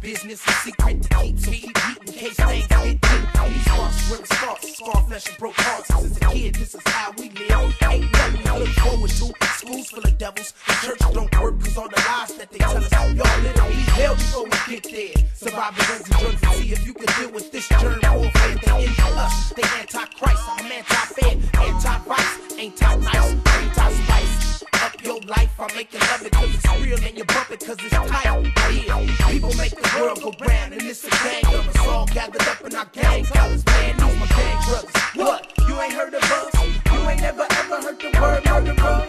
business is secret to keep, so keep heat in case things get deep. These scars where it starts, scar flesh and broke hearts. Since a kid, this is how we live. Ain't nothing to look forward to. Schools full of devils, the church don't work cause all the lies that they tell us. Y'all literally hell before we get there. Surviving guns and drugs and see if you can deal with this germ warfare. They into us, they anti-Christ. I'm anti-fed, anti-vice, anti-nice, anti-spice. Make you love it cause it's real and you bump it cause it's tight. Yeah, people make the world go round and it's a gang of us all gathered up in our gang colors. Man, these my gang brothers. What? You ain't heard of us? You ain't never ever heard the word murderer?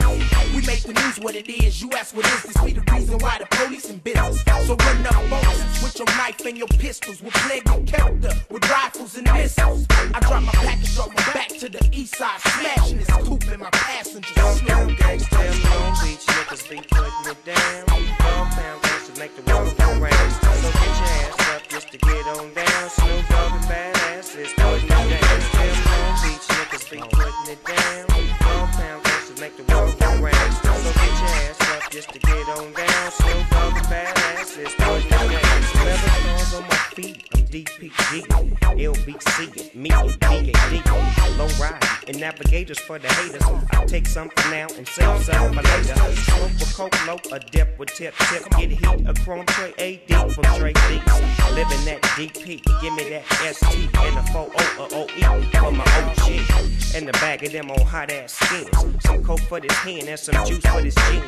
We make the news what it is. You ask what is this? We the reason why the police in business. So run up on with your knife and your pistols. We'll play your character with rifles and missiles. I drop my package off my back to the east side, smashing this coupe in my passenger. Downtown gangsta, Long Beach be putting it down. Downtown gangsta make the world go round. So get your ass up just to get on down. Snoop Dogg and Bad Azz is putting it down. Them Long Beach niggas be putting it down. Downtown gangsta make the world go round. So get your ass up just to get on down. Snoop Dogg and Bad Azz is putting it down. Leather on my feet. DPG, LBC, me and DAD. Low ride and navigators for the haters. I take something now and sell some for later. Smoke with coke, low, a dip with tip tip. Get heat, a chrome tray AD from Tray Deee's. Living that DP, give me that ST and a 4 O or OE for my OG. And the bag of them on hot ass skins. Some coke for this hand and some juice for this gin.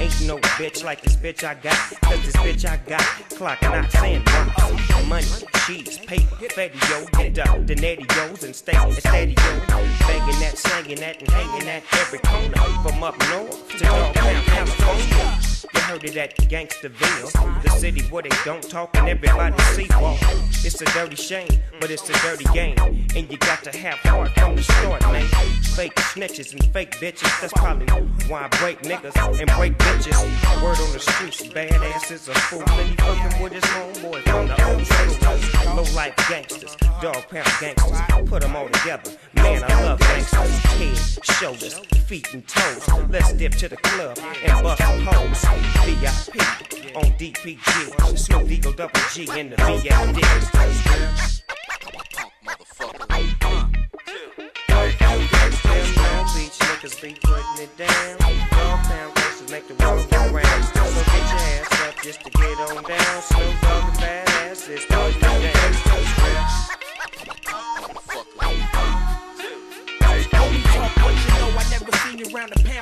Ain't no bitch like this bitch I got. Cause this bitch I got, clocking out sandbox. Money, cheese, paper, fatty yo, get up the natty-yos and stay and steady yo. That, slanging and hanging that every corner. From up north to Dogtown, California. You heard it at Gangsterville, the city where they don't talk and everybody see walk. It's a dirty shame, but it's a dirty game. And you got to have heart from the start, man. Fake snitches and fake bitches, that's probably why I break niggas and break bitches. Word on the streets, Bad Azz is a fool. He fucking with his homeboy from the old school. Low life gangsters, dog pound gangsters, put them all together. Man, I love gangsters. Head, shoulders, feet, and toes. Let's dip to the club and bust some hoes. VIP on DPG, Snoop Eagle Double G in the. Long Beach niggas be putting it down. Dogtown gangsters make the world go round. So get your ass up just to get on down. Snoop Dogg and down.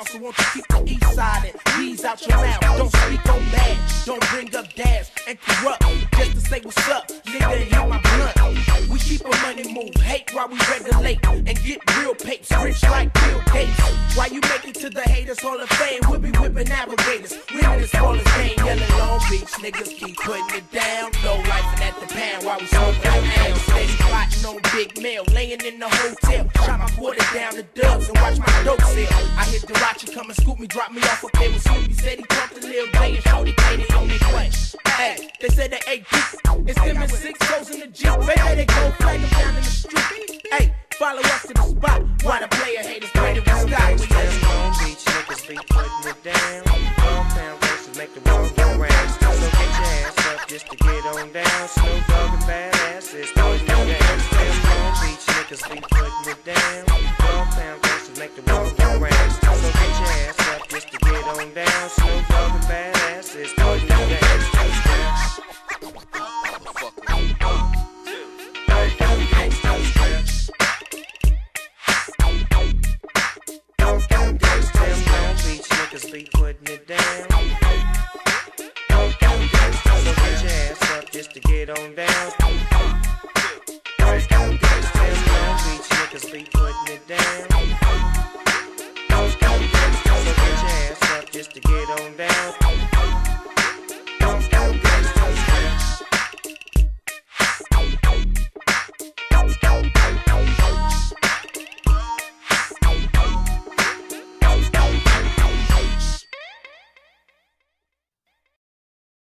So won't you keep the east side and please out your mouth. Don't speak on bad, don't bring up dads and corrupt. Just to say what's up, nigga, You my blunt. We keep our money move, hate while we regulate and get real papes, rich like Bill Gates. Why you make it to the haters Hall of Fame, we'll be whipping navigators. Winning the smallest game, yelling Long Beach niggas keep putting it down. No life and at the pan while we smoking plotting on big mail, laying in the hotel. Shot my quarter down the dubs and watch my dope sell. I hit Darachi come and scoop me, drop me off up there with Snoopy. Said he talked to Lil J and showed it they on their way. Hey, they said they ate deep. It's them and six goes in the Jeep. Baby, they go flag down in the street. Hey, follow us to the spot. Why the player haters pray that we stop. We Them Long Beach niggas be putting it down. Dogtown gangsters make the world go round. So get your ass up just to get on down. Snoop Dogg and Bad Azz is putting it down niggas be putting it down. Long pound to make the world go round. So get your ass up just to get on down. Snoop Dogg Bad Azz is putting it down. So get your ass up just to get on down. sleep.